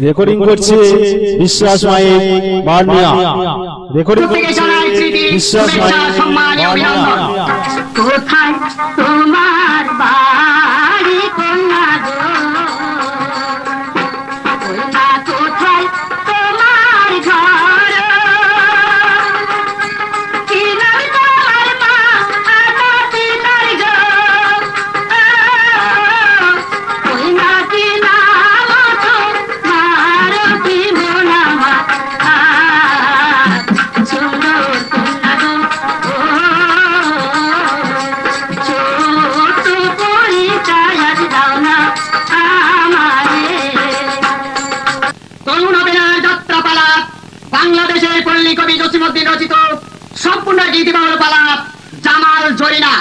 Recording করছে বিশ্বাস মায়ের বার্নিয়া রেকর্ডিং বিশ্বাস মায়ের বার্নিয়া কোথায় তোমার রচিত সম্পূর্ণ গীতিমাল পালা জামাল জরিনা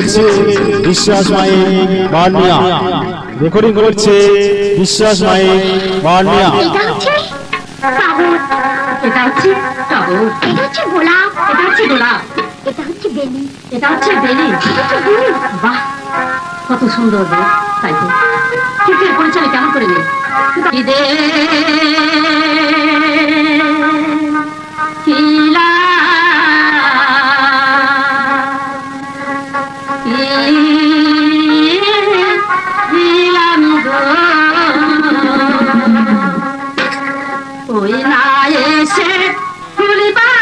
করছে, বিশ্বাস মায়ের বার্নিয়া রেকর্ডিং করছে, বিশ্বাস মায়ের বার্নিয়া এটা হচ্ছে এটা হচ্ছে বাহ, কত সুন্দর তাই তো। কেমন করে নেই ওই না এসে ফুল বাগানে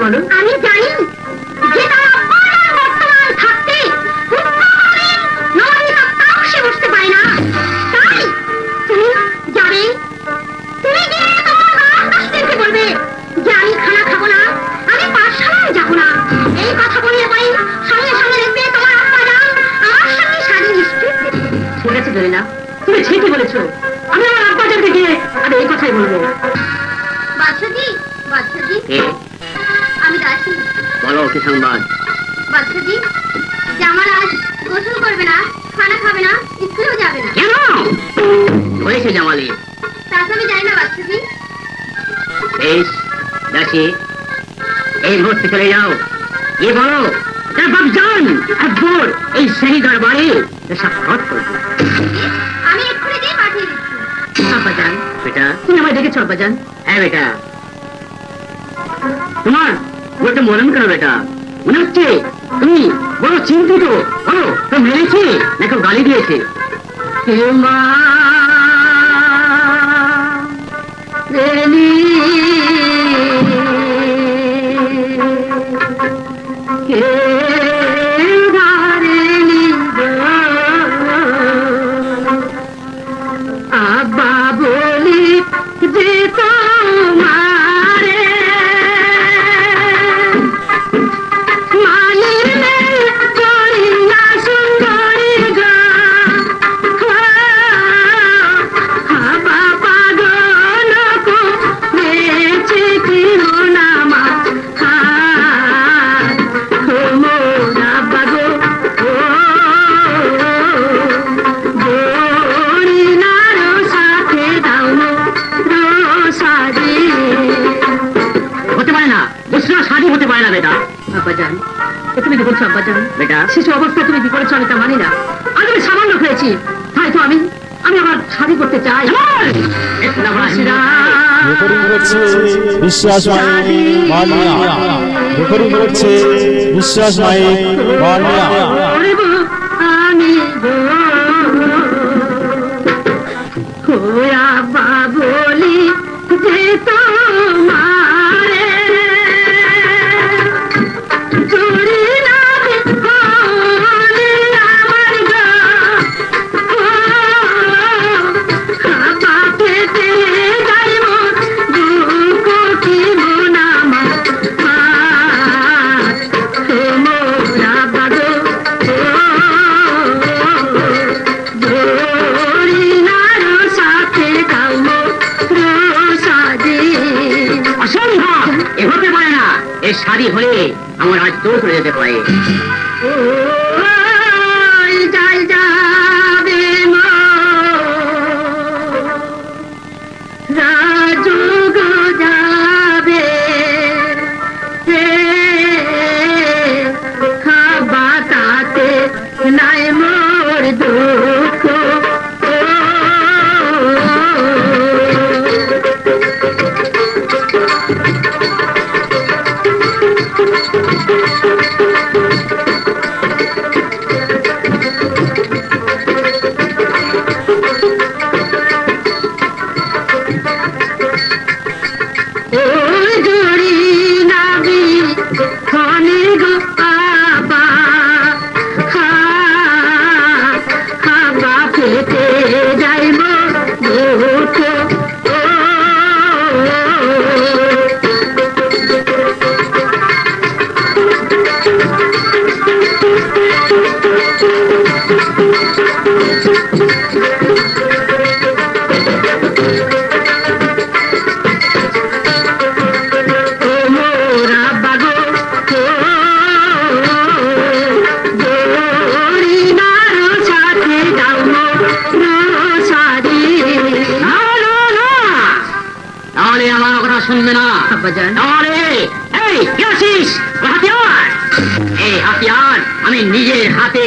ঠিক আছে বলো আমি জানি যে তার অপরাধ বর্তমান থাকতে পুত্রকালীন নবনীতা তাও সে বুঝতে পারে না। তাই তুমি যাবে। তুমি গিয়ে তোমার রাজদাসীদেরকে বলবে যে আমি খানা খাব না আমি পাঠশালায় যাব না। এই কথা বললে পাই সঙ্গে সঙ্গে দেখবে তোমার আব্বা যান আমার সঙ্গে শাড়ি ঠিক আছে তুমি ঠিকই বলেছ। আমি আমার আব্বাজানকে গিয়ে আমি এই কথাই বলব। বাচ্চাজি বাচ্চাজি বলো কি সংবাদ। বাচ্চাজি জামাল আজ গোসল করবে না খানা খাবে না স্কুলেও যাবে না। কেন? হয়েছে জামালি। তা তো আমি জানি না বাচ্চাজি বেশ দাসী এই মুহূর্তে চলে যাও। এ বলো যান আকবর এই সেই দরবারে সাক্ষাৎ করবে। আমি এক্ষুনি দিয়ে পাঠিয়ে দিচ্ছি। আব্বাজান বেটা। তুমি আমায় আব্বাজান হ্যাঁ বেটা। তোমার বলতে মরণ কেন বেটা মনে হচ্ছে তুমি বড় চিন্তিত বলো তো মেরেছে না কেউ গালি দিয়েছে হে বিশ্বাস মাইক মানিয়া রেকর্ডিং করছে বিশ্বাস মাইক মানিয়া করব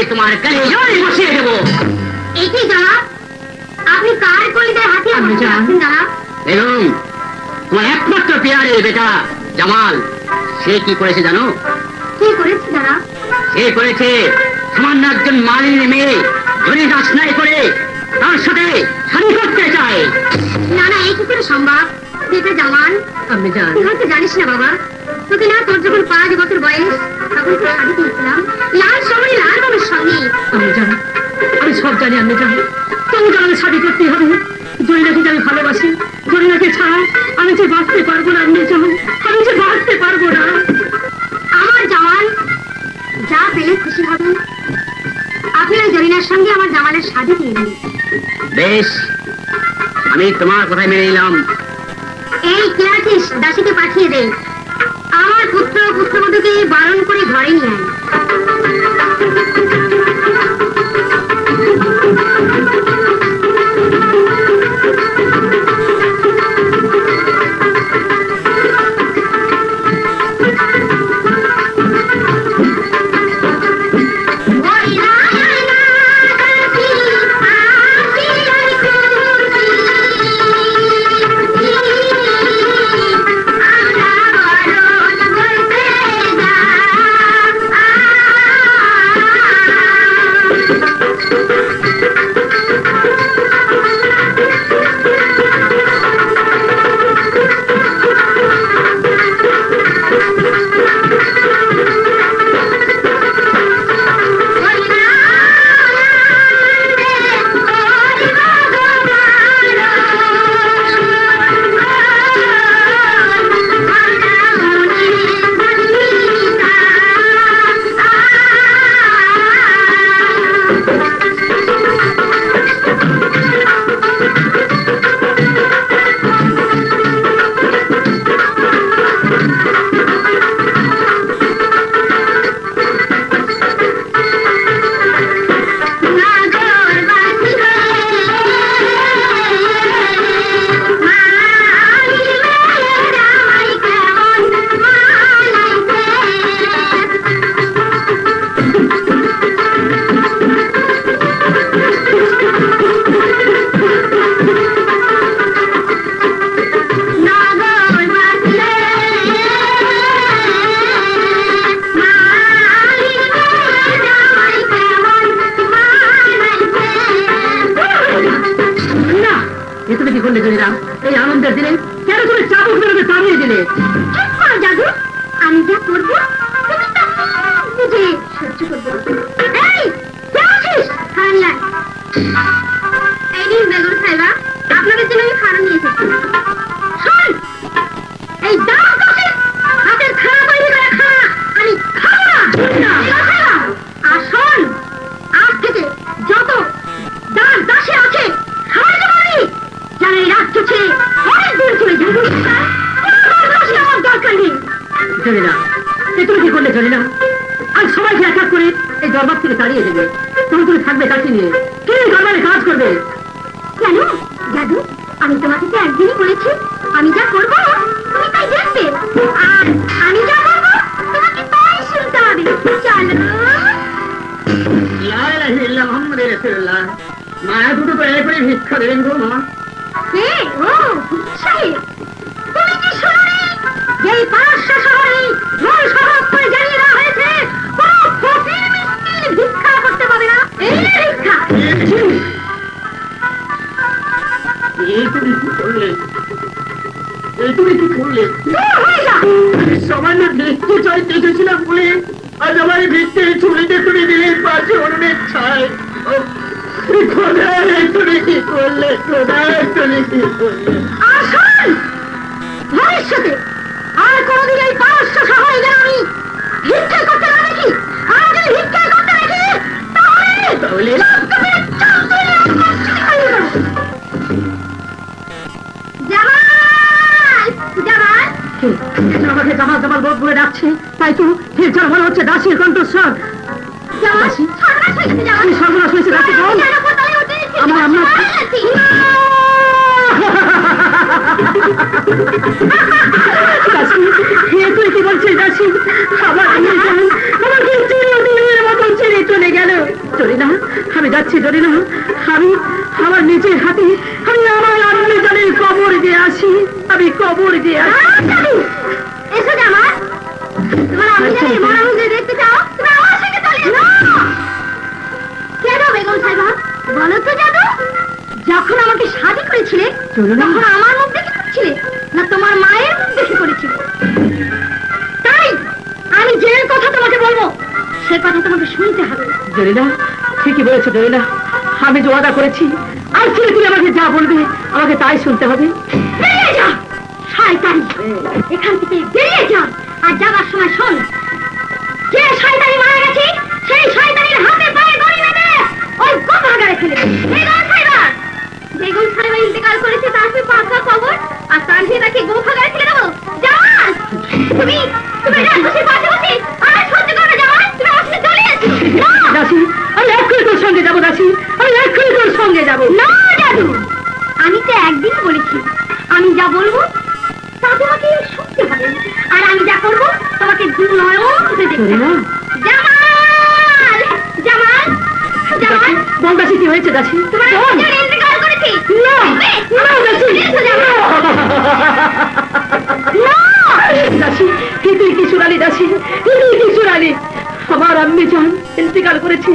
তোমার বসিয়ে দেব। এটি আপনি কার হাতে। বেগম তোমার একমাত্র পেয়ারে বেটা জামাল সে কি করেছে জানো? কি করেছে দাঁড়া সে করেছে সামান্য একজন মালিনী মেয়ে ধরে নাই করে তার সাথে সম্ভব এটা জামান আমি জান। তুই হয়তো জানিস না বাবা। তোকে না তোর যখন পাঁচ বছর বয়স তখন তো শাড়ি দিয়েছিলাম লাল সময় লাল মানুষ সঙ্গে আমি জানি। আমি সব জানি আমি জানি। তবু জানি শাড়ি করতেই হবে। জরিনাকে যে আমি ভালোবাসি জরিনাকে ছাড়া আমি যে বাঁচতে পারব না আমি জানি। আমি যে বাঁচতে পারব না। আমার জামাল যা পেলে খুশি হবে। আপনি ওই জরিনার সঙ্গে আমার জামালের শাড়ি দিয়ে দিন বেশ। আমি তোমার কথাই মেনে নিলাম। এই কে আছিস? দাসীকে পাঠিয়ে দে। আমার পুত্র পুত্রবধূকে বারণ করে ঘরে নিয়ে আয়। কি করলে জরিনা এই আনন্দের দিনে কেন তুমি চাবুক মেরে থামিয়ে দিলে? করো জাদু, আমি যা করব, তুমি আপনাদের জন্য আমি খারাপ নিয়ে এই তুমি কি আজ সবাইকে এক এক করে এই দরবার থেকে তাড়িয়ে দেবে। তখন তুমি থাকবে কাছে নিয়ে? কে দরবারে কাজ করবে? কেন জাদু আমি তোমাকে তো একদিনই বলেছি আমি যা করব তুমি তাই দেখবে। আর আমি যা করব তোমাকে তাই শুনতে হবে। চলো। মায়া দুটো করে করে ভিক্ষা দেবেন গো মা। কে? ও সাহেব এই পারস্য শহরে রোল শহর করে জানিয়ে দেওয়া হয়েছে কোনো ফকির মিসকিন ভিক্ষা করতে পাবে না। এই ভিক্ষা। এই তুমি কি করলে? এই তুমি কি করলে? দূর যা। সামান্য দেখতে চাই দেখেছিলাম বলে আজ আমার ভিত্তির ছুরিতে তুমি দিলে পাশে অন্যের ছায়। খোদায় তুমি কি করলে? খোদায় তুমি কি করলে? আসুন। ভবিষ্যতে আমাকে জামাল জামাল। বোধ বলে ডাকছে? তাই তো ফিরচার মনে হচ্ছে দাসির কণ্ঠস্বর? সর্বনাশ হয়েছে দাসী বল। আমার আমার আমি জান আমাকে চিড়ে দিনের মতন ছেড়ে চলে গেল চলি না আমি যাচ্ছি চলি না। আমি আমার নিজের হাতে আমি আমার আন্নে জানের কবর দিয়ে আসি। আমি কবর দিয়ে আসি। এসো জামাল তোমার আমি জানি মরা দেখতে চাও তুমি আমার সঙ্গে চলে এসো কেন বেগম সাহেবা? বলো তো জাদু যখন আমাকে শাদি করেছিলে তখন আমার সে কথা তোমাকে শুনতে হবে। জরিনা ঠিকই বলেছ জরিনা আমি যে ওয়াদা করেছি, আর ছেলে তুই আমাকে যা বলবে, আমাকে তাই শুনতে হবে। এখান থেকে বেরিয়ে যা, আর যাবার সময় শোন। যে শয়তানি মারা গেছে, সেই শয়তানির হাতে পায়ে দড়ি নেবে ওই গোপাগারে ফেলে। বেগম সাহেবা ইন্তেকাল করেছে তার কি পাকা খবর আর তার দিয়ে তাকে গোপাগারে ফেলে দেবো? জামাল তুমি তুমি রাক্ষসীর পাশে বসে দাসী আমি এক্ষুনি তোর সঙ্গে যাব দাসী। আমি এক্ষুনি তোর সঙ্গে যাব। না আমি তো একদিন বলেছি। আমি যা বলব তা তোমাকে শুনতে হবে। আর আমি যা করব তোমাকে দু হবে। জামাল! জামাল! জামাল! বল দাসী কি হয়েছে দাসী? তোমার বল। করেছি। না, না, দাসী। না দাসী। কি তুই কি চুরালি দাসী। কি তুই কি চুরালি আমার আম্মি জান ইন্তিকাল করেছে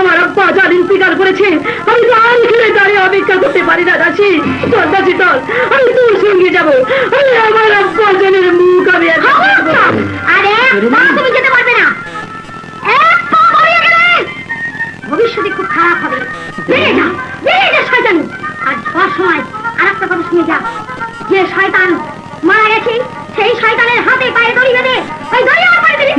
আমার আব্বা জান ইন্তিকাল করেছে আমি আর এখানে দাঁড়িয়ে অপেক্ষা করতে পারি না দাসী। চল দাসী চল। আমি তোর সঙ্গে যাব। আমি আমার আব্বা জানের মুখ আমি আরে তুমি যেতে পারবে না। ভবিষ্যতে খুব খারাপ হবে। বেরিয়ে যা বেরিয়ে যা শয়তান। আর যাওয়ার সময় আর একটা কথা শুনে যা। যে শয়তান মারা গেছে সেই শয়তানের হাতে পায়ে দড়ি বেঁধে ওই দড়ি আমার পায়ে দিবি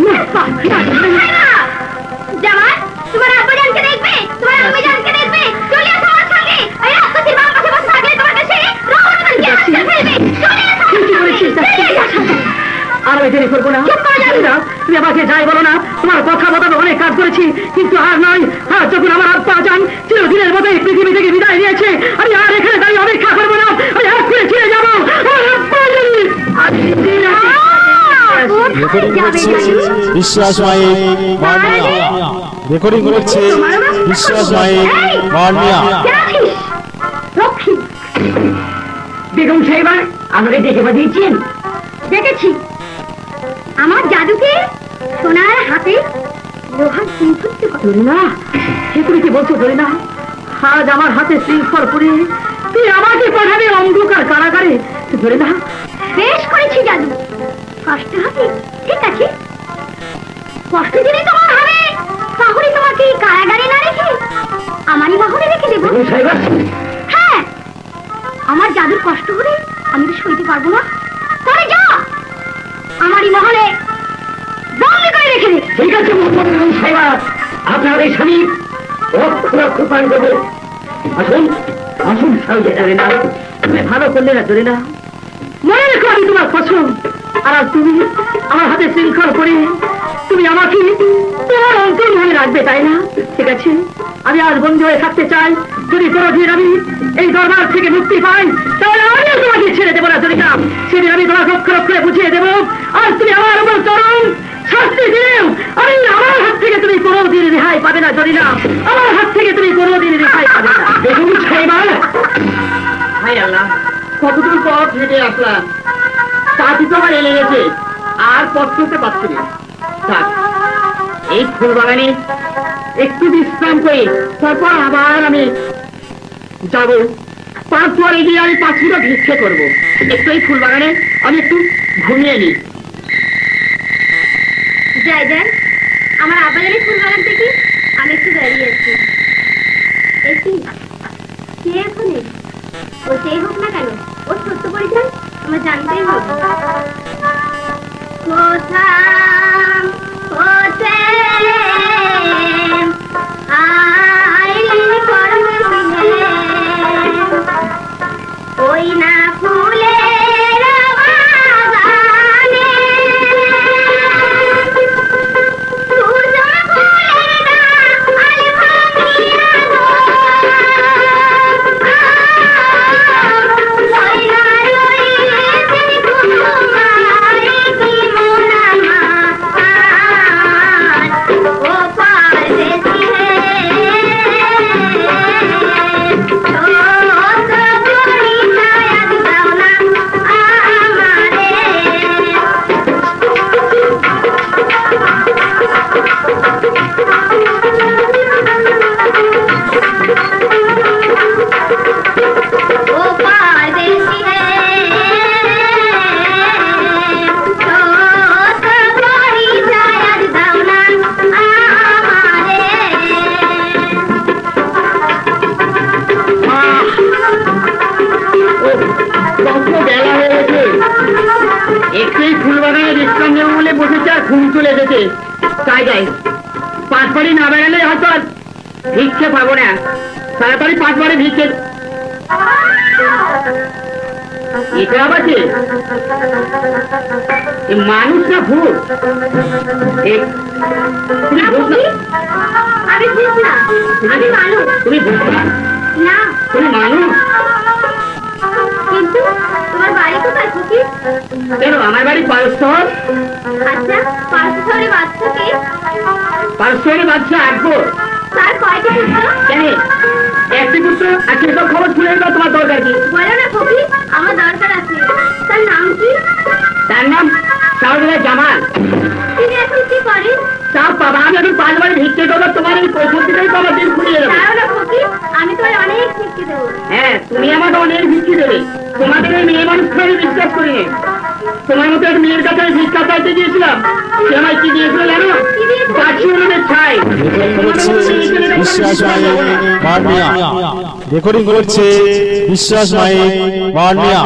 যাই বলো না তোমার কথা মতো অনেক কাজ করেছি কিন্তু আর নয় আর যখন আমার আব্বা যান চিরদিনের মতো এই পৃথিবী থেকে বিদায় নিয়েছে আমি আর এখানে দাঁড়িয়ে অপেক্ষা করব না আমি এক করে ফিরে যাব আমার আব্বা জানি আজ দিন আছে। রেকর্ডিং করছে বিশ্বাস মাইক মানিয়া রেকর্ডিং করছে বিশ্বাস মাইক মানিয়া বেগম সাহেবা আমাকে দেখে পাঠিয়েছেন। দেখেছি। আমার জাদুকে হাতে? লোহার সিংহত্ব না সে তুমি কি বলছো ধরে না আজ আমার হাতে শৃঙ্খল করে তুই আমাকে পাঠাবে অন্ধকার কারাগারে। ধরে না বেশ করেছি জাদু। কষ্ট হবে ঠিক আছে। কষ্ট যদি তোমার হবে। তাহলে তোমাকে এই কারাগারে না রেখে আমারই মহলে রেখে দেবো। হ্যাঁ। আমার জাদুর কষ্ট হলে আমি তো সইতে পারব না। করে যা আমারই মহলে বন্দি করে রেখে দে। ঠিক আছে আপনার এই স্বামী লক্ষ লক্ষ পান আসুন আসুন না তুমি ভালো করলে না না। মনে রেখো আমি তোমার পছন্দ। আর তুমি আমার হাতে শৃঙ্খল করে তুমি আমাকে তোমার অন্তর মনে রাখবে, তাই না? ঠিক আছে? আমি আজ বন্ধু হয়ে থাকতে চাই। যদি কোনোদিন আমি এই দরবার থেকে মুক্তি পাই, তাহলে আমিও না। আমার হাত থেকে তুমি কোনোদিন রেহাই পাবে না। দেখুন সাহেব হাই আল্লাহ, কতদূর পথ হেঁটে আসলাম। তাতে তো আমার এলে গেছে? আর পথ চলতে পারছি না। এই ফুল বাগানে একটু বিশ্রাম করি তারপর আবার আমি যাব। তারপরে গিয়ে আমি পাঁচ মিনিট ভিক্ষে করব। একটু এই ফুল বাগানে আমি একটু ঘুমিয়ে নিই। যাই যাই আমার আবারের ফুল বাগান থেকে আমি একটু বেরিয়ে আছি। এসি কে এখানে ও সেই হোক না কেন, ওর সত্য পরিচয় আমার জানতেই হবে। কোথাম মানুষ না ভূত। তুমি ভূত না? আমি ভূত না। আমি মানুষ। তুমি ভূত না? না। তুমি মানুষ? কিন্তু তোমার বাড়ি কোথায় খুকি? কেন আমার বাড়ি পারস্যর আচ্ছা বাচ্চাকে বাচ্চা আকবর। তার কয়টি পুত্র? কেন? একটি পুত্র আর সেসব খবর শুনে তোমার দরকার কি? বলো না খুকি আমার দরকার আছে। তার নাম কি? তার নাম সাউদুল্লাহ জামাল। তিনি এখন কি করেন? তাও বাবা আমি এখন পাঁচ বাড়ি ভিক্ষে করব তোমার এই কৈশোর থেকেই তো আমার দিন ফুরিয়ে যাবে। আমি তোমায় অনেক শিক্ষা দেবো। হ্যাঁ তুমি আমাকে অনেক ভিক্ষি দেবে। তোমাদের ওই মেয়ে মানুষকে আমি বিশ্বাস করি তোমার মতো এক মেয়ের কাছে আমি ভিক্ষা চাইতে গিয়েছিলাম সে আমায় কি দিয়েছিল জানো? গাছি উনুনের ছাই। বিশ্বাস মাইক রেকর্ডিং করছে বিশ্বাস মাইক বার্মিয়া